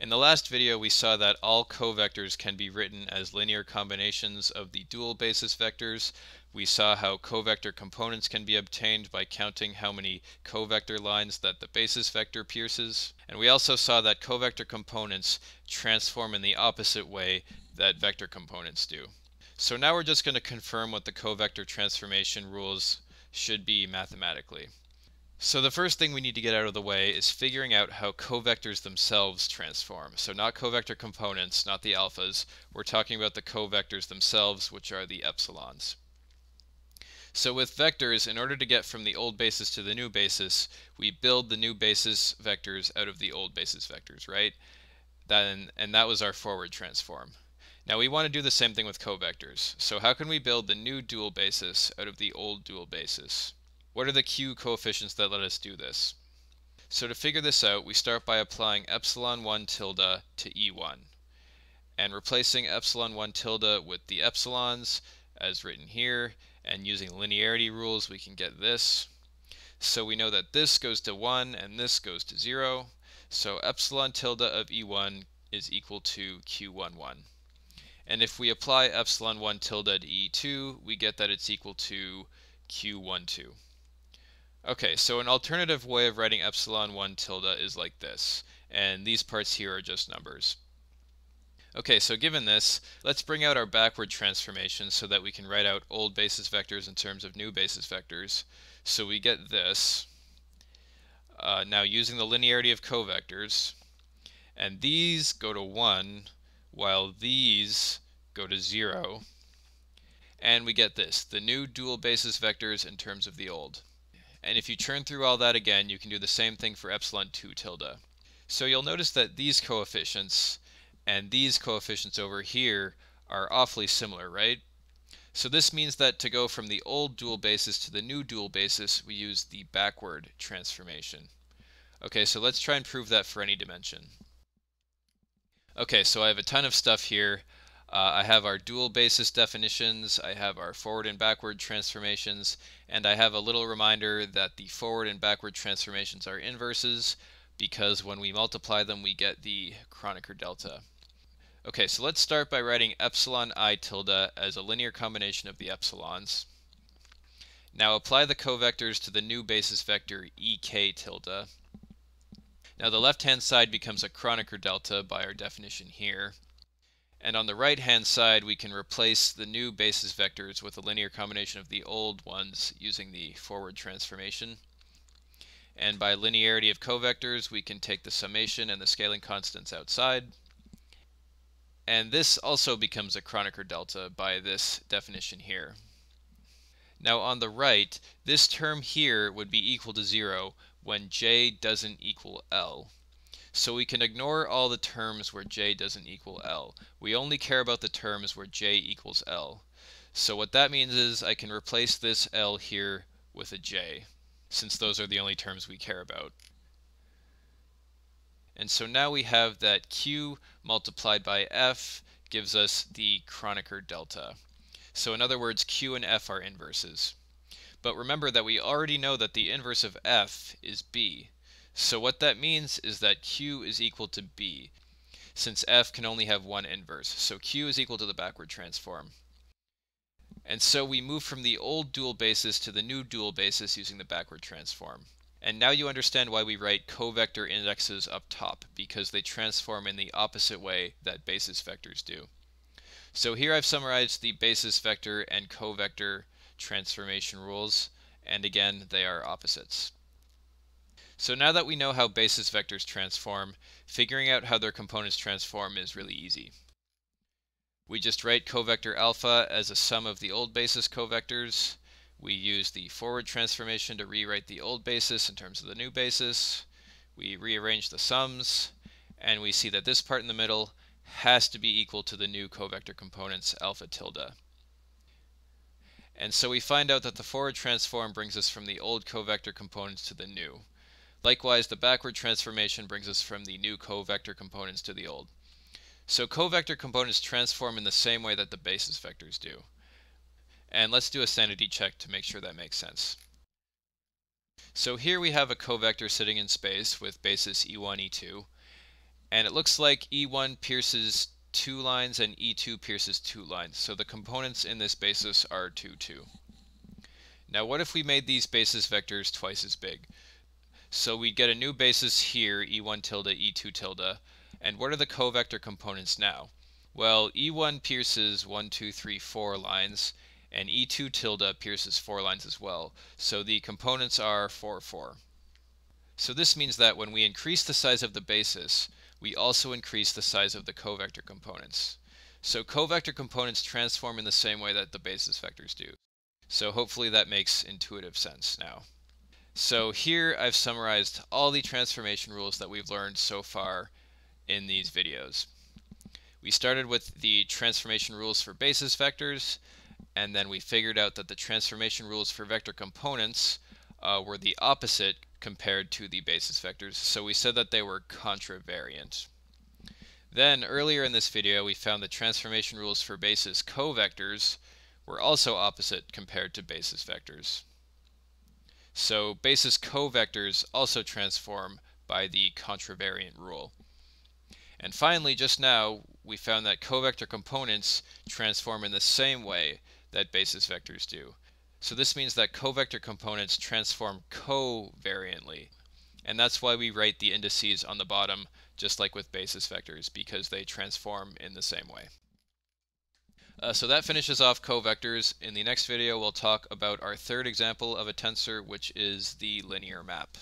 In the last video we saw that all covectors can be written as linear combinations of the dual basis vectors. We saw how covector components can be obtained by counting how many covector lines that the basis vector pierces. And we also saw that covector components transform in the opposite way that vector components do. So now we're just going to confirm what the covector transformation rules should be mathematically. So the first thing we need to get out of the way is figuring out how covectors themselves transform. So not covector components, not the alphas. We're talking about the covectors themselves, which are the epsilons. So with vectors, in order to get from the old basis to the new basis, we build the new basis vectors out of the old basis vectors, right? Then, and that was our forward transform. Now we want to do the same thing with covectors. So how can we build the new dual basis out of the old dual basis? What are the q coefficients that let us do this? So to figure this out, we start by applying epsilon 1 tilde to E1 and replacing epsilon 1 tilde with the epsilons as written here and using linearity rules we can get this. So we know that this goes to 1 and this goes to 0. So epsilon tilde of E1 is equal to Q11. And if we apply epsilon 1 tilde to E2, we get that it's equal to Q12. Okay, so an alternative way of writing epsilon 1 tilde is like this, and these parts here are just numbers. Okay, so given this, let's bring out our backward transformation so that we can write out old basis vectors in terms of new basis vectors. So we get this. Uh, now using the linearity of covectors, and these go to 1, while these go to 0. And we get this, the new dual basis vectors in terms of the old. And if you churn through all that again, you can do the same thing for epsilon 2 tilde. So you'll notice that these coefficients and these coefficients over here are awfully similar, right? So this means that to go from the old dual basis to the new dual basis, we use the backward transformation. Okay, so let's try and prove that for any dimension. Okay, so I have a ton of stuff here. Uh, I have our dual basis definitions, I have our forward and backward transformations, and I have a little reminder that the forward and backward transformations are inverses because when we multiply them we get the Kronecker delta. Okay, so let's start by writing epsilon i tilde as a linear combination of the epsilons. Now apply the covectors to the new basis vector ek tilde. Now the left hand side becomes a Kronecker delta by our definition here. And on the right hand side we can replace the new basis vectors with a linear combination of the old ones using the forward transformation. And by linearity of covectors we can take the summation and the scaling constants outside. And this also becomes a Kronecker delta by this definition here. Now on the right, this term here would be equal to 0 when j doesn't equal L. So we can ignore all the terms where j doesn't equal L. We only care about the terms where j equals L. So what that means is I can replace this L here with a j, since those are the only terms we care about. And so now we have that q multiplied by f gives us the Kronecker delta. So in other words, q and f are inverses. But remember that we already know that the inverse of f is b. So what that means is that q is equal to b, since f can only have one inverse. So q is equal to the backward transform. And so we move from the old dual basis to the new dual basis using the backward transform. And now you understand why we write covector indexes up top, because they transform in the opposite way that basis vectors do. So here I've summarized the basis vector and covector transformation rules, and again, they are opposites. So now that we know how basis vectors transform, figuring out how their components transform is really easy. We just write covector alpha as a sum of the old basis covectors. We use the forward transformation to rewrite the old basis in terms of the new basis. We rearrange the sums, and we see that this part in the middle has to be equal to the new covector components alpha tilde. And so we find out that the forward transform brings us from the old covector components to the new. Likewise, the backward transformation brings us from the new covector components to the old. So covector components transform in the same way that the basis vectors do. And let's do a sanity check to make sure that makes sense. So here we have a covector sitting in space with basis e1, e2. And it looks like E1 pierces two lines and E2 pierces two lines. So the components in this basis are 2, 2. Now what if we made these basis vectors twice as big? So we'd get a new basis here, E1 tilde, E2 tilde. And what are the covector components now? Well, E1 pierces 1, 2, 3, 4 lines, and E2 tilde pierces 4 lines as well. So the components are 4, 4. So this means that when we increase the size of the basis, we also increase the size of the covector components. So covector components transform in the same way that the basis vectors do. So hopefully that makes intuitive sense now. So here I've summarized all the transformation rules that we've learned so far in these videos. We started with the transformation rules for basis vectors, and then we figured out that the transformation rules for vector components uh, were the opposite compared to the basis vectors, so we said that they were contravariant. Then, earlier in this video, we found the transformation rules for basis covectors were also opposite compared to basis vectors. So basis covectors also transform by the contravariant rule. And finally, just now, we found that covector components transform in the same way that basis vectors do. So this means that covector components transform covariantly. And that's why we write the indices on the bottom, just like with basis vectors, because they transform in the same way. Uh, so that finishes off covectors. In the next video, we'll talk about our third example of a tensor, which is the linear map.